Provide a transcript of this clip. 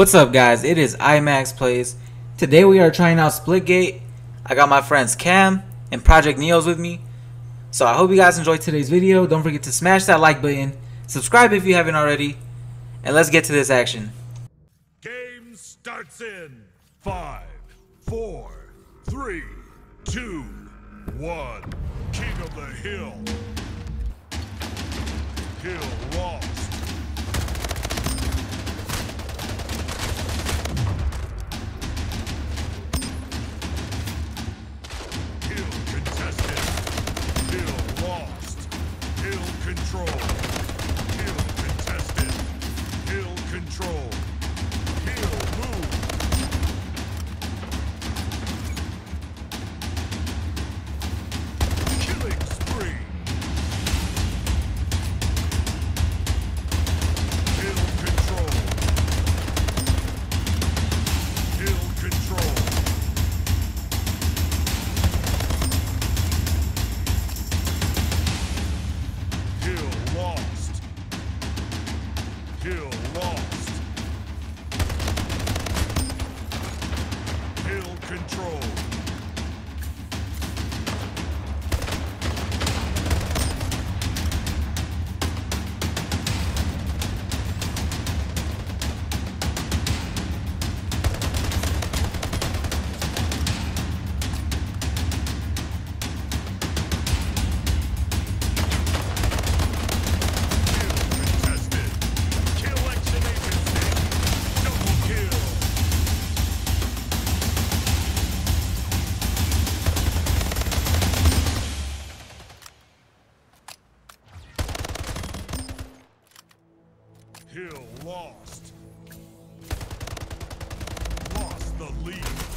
What's up guys, it is iMaxx Plays. Today we are trying out Splitgate. I got my friends Cam and Project Neos with me. So I hope you guys enjoyed today's video. Don't forget to smash that like button, subscribe if you haven't already, and let's get to this action. Game starts in five, four, three, two, one. King of the Hill. Hill control. Control. Hill lost. Lost the lead.